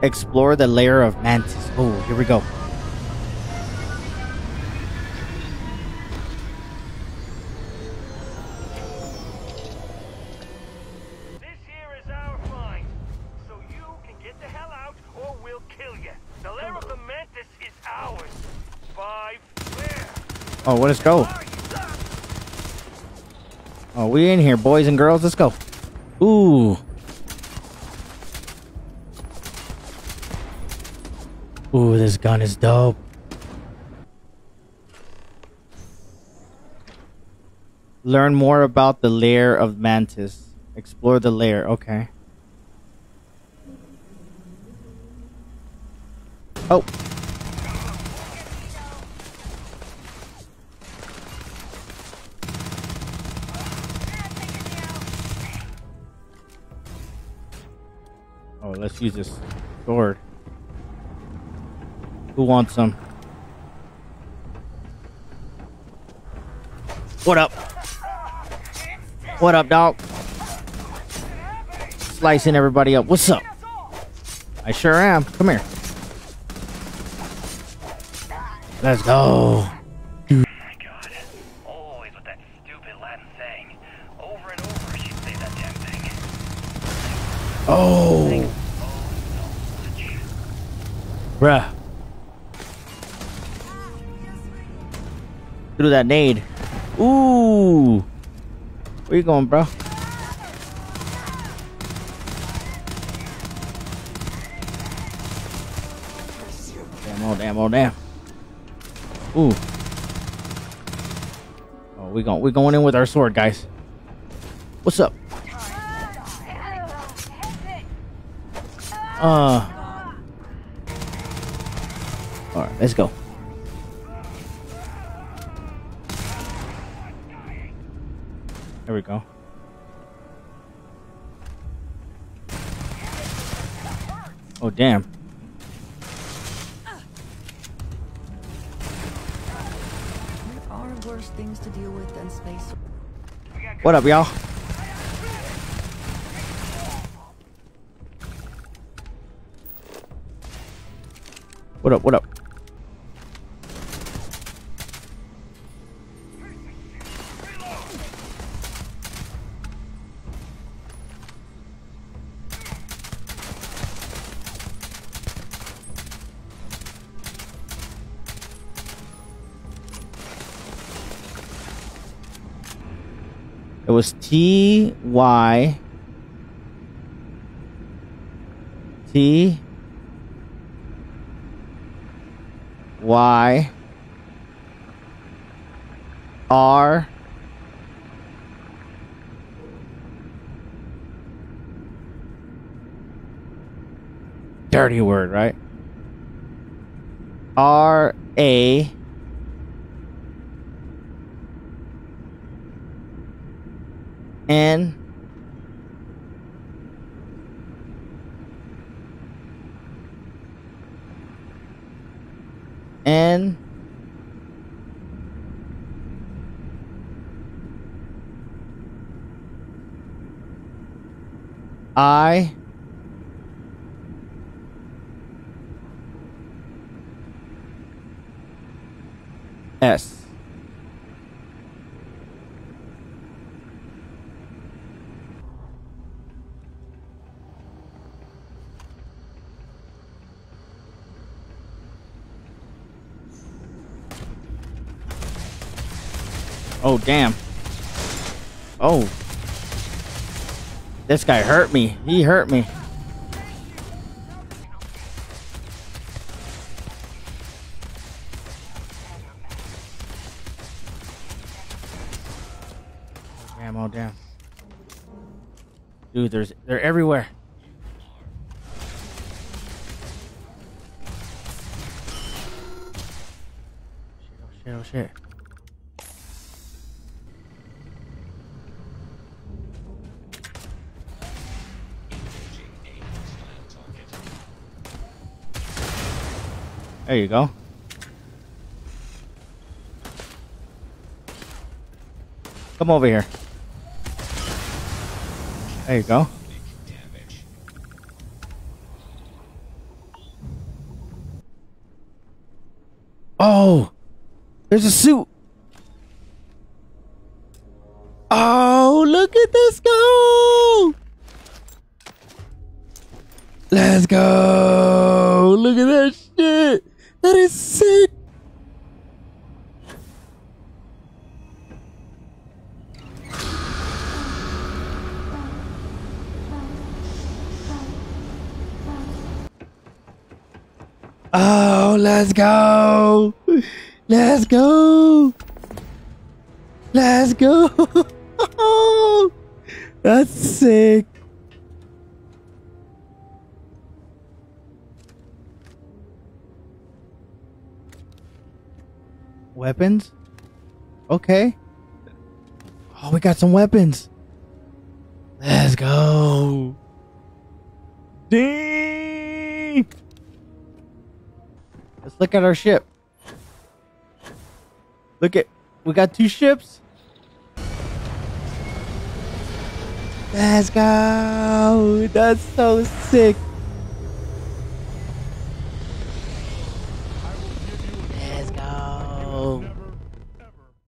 Explore the lair of Mantis. Oh, here we go. This here is our find. So you can get the hell out or we'll kill you. The lair of the mantis is ours. Five where? Oh, well, let's go. Oh, we in here, boys and girls. Let's go. Ooh. Ooh, this gun is dope. Learn more about the lair of Mantis. Explore the lair. Okay. Oh. Oh, let's use this sword. Who wants some? What up? What up, dog? Slicing everybody up. What's up? I sure am. Come here. Let's go. Oh my god. Always with that stupid Latin saying. Over over she'd say that damn thing. Oh. Bruh. Through that nade. Ooh. Where you going, bro? Damn, oh, damn, oh, damn. Ooh. Oh, we going, we going in with our sword, guys. What's up? Uh. All right, let's go. There we go. Oh damn. There are worse things to deal with than space. What up, y'all? What up? What up? It was T Y T Y R dirty word, right? R A N N I S Oh damn. Oh. This guy hurt me. He hurt me. Damn, oh damn. Dude, there's they're everywhere. Shit, oh shit, oh shit. There you go. Come over here. There you go. Oh! There's a suit! Oh, look at this go! Let's go! Look at that shit! That is sick! Oh, let's go! Let's go! Let's go! That's sick! Weapons? Okay. Oh, we got some weapons. Let's go. Ding! Let's look at our ship. Look at, we got two ships. Let's go. That's so sick.